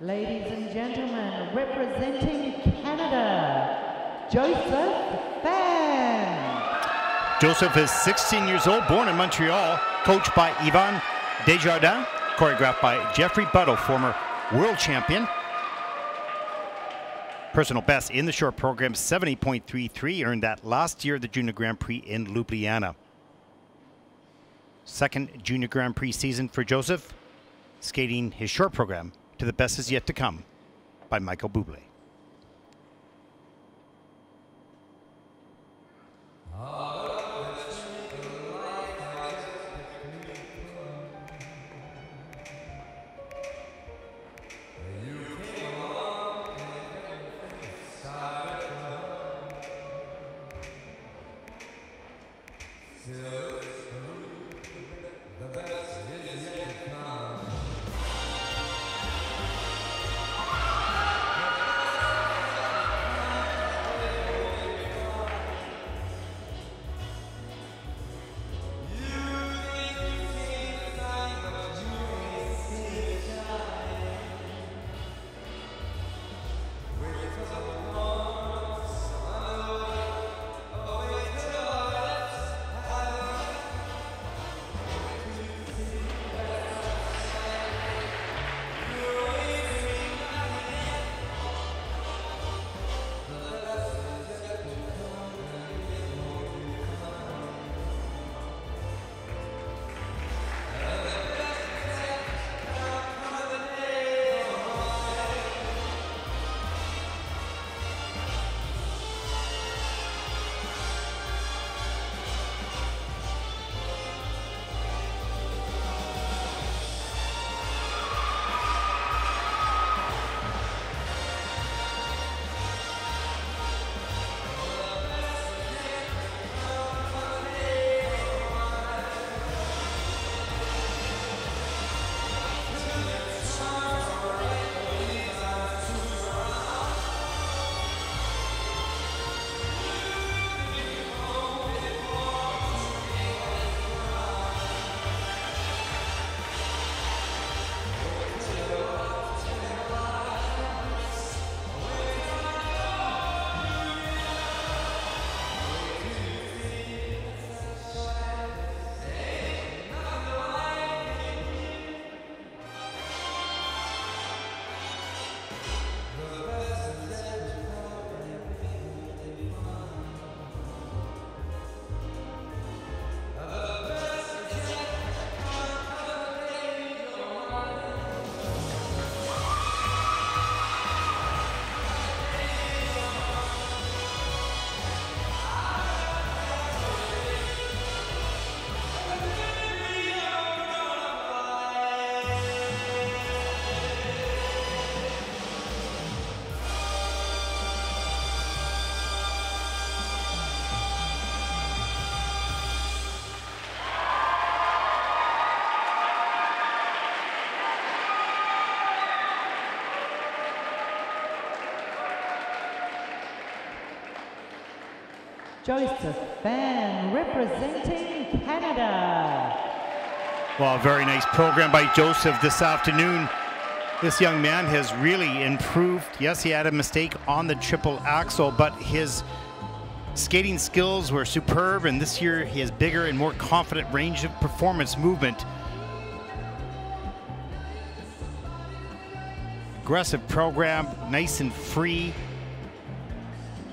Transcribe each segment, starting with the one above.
Ladies and gentlemen, representing Canada, Joseph Phan. Joseph is 16 years old, born in Montreal, coached by Yvan Desjardins, choreographed by Jeffrey Buttle, former world champion. Personal best in the short program, 70.33, earned that last year at the Junior Grand Prix in Ljubljana. Second Junior Grand Prix season for Joseph, skating his short program to the best is yet to come by Michael Bublé. Joseph Phan, representing Canada. Well, very nice program by Joseph this afternoon. This young man has really improved. Yes, he had a mistake on the triple axel, but his skating skills were superb, and this year he has bigger and more confident range of performance movement. Aggressive program, nice and free,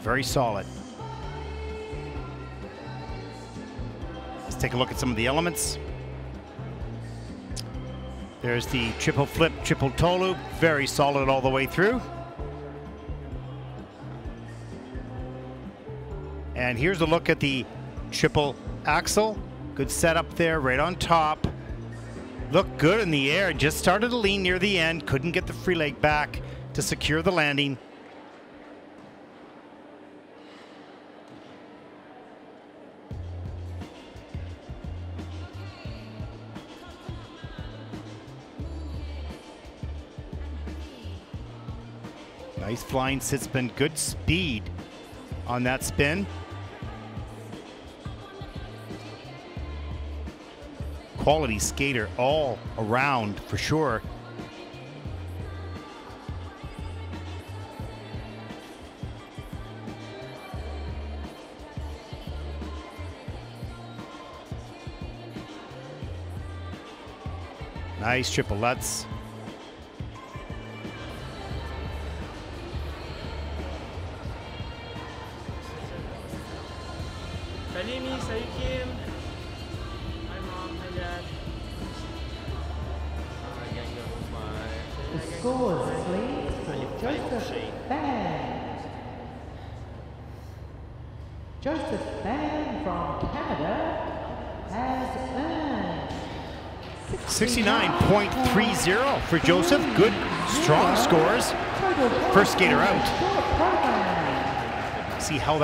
very solid. Let's take a look at some of the elements. There's the triple flip, triple toe loop, very solid all the way through. And here's a look at the triple axel. Good setup there, right on top. Looked good in the air, just started to lean near the end, couldn't get the free leg back to secure the landing. Nice flying sit spin, good speed on that spin. Quality skater all around for sure. Nice triple lutz. Salut Mi, salut Kim. Hi mom, hi dad. Gang go my. The scores, please, for Joseph Phan. Joseph Phan from Canada has earned 69.30 for Joseph. Good, strong scores. First skater out. for the program. See how that